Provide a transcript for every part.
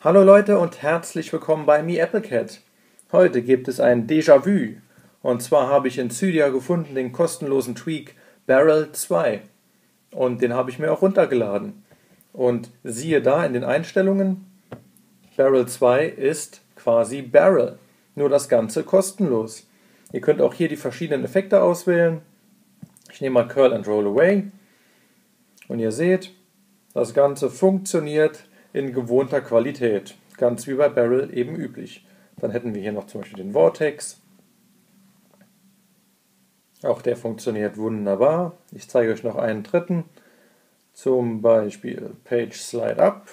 Hallo Leute und herzlich willkommen bei MeAppleCat. Heute gibt es ein Déjà-vu. Und zwar habe ich in Cydia gefunden den kostenlosen Tweak Barrel 2. Und den habe ich mir auch runtergeladen. Und siehe da in den Einstellungen, Barrel 2 ist quasi Barrel. Nur das Ganze kostenlos. Ihr könnt auch hier die verschiedenen Effekte auswählen. Ich nehme mal Curl and Roll Away. Und ihr seht, das Ganze funktioniert in gewohnter Qualität, ganz wie bei Barrel eben üblich. Dann hätten wir hier noch zum Beispiel den Vortex. Auch der funktioniert wunderbar. Ich zeige euch noch einen dritten, zum Beispiel Page Slide Up.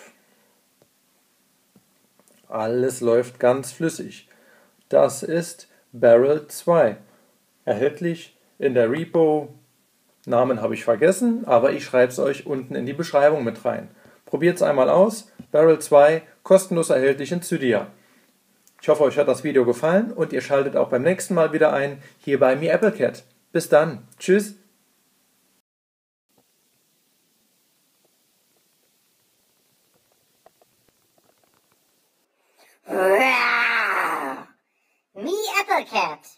Alles läuft ganz flüssig. Das ist Barrel 2. Erhältlich in der Repo. Namen habe ich vergessen, aber ich schreibe es euch unten in die Beschreibung mit rein. Probiert es einmal aus. Barrel 2 kostenlos erhältlich in Cydia. Ich hoffe, euch hat das Video gefallen und ihr schaltet auch beim nächsten Mal wieder ein hier bei MeAppleCat. Bis dann. Tschüss. Me Applecat.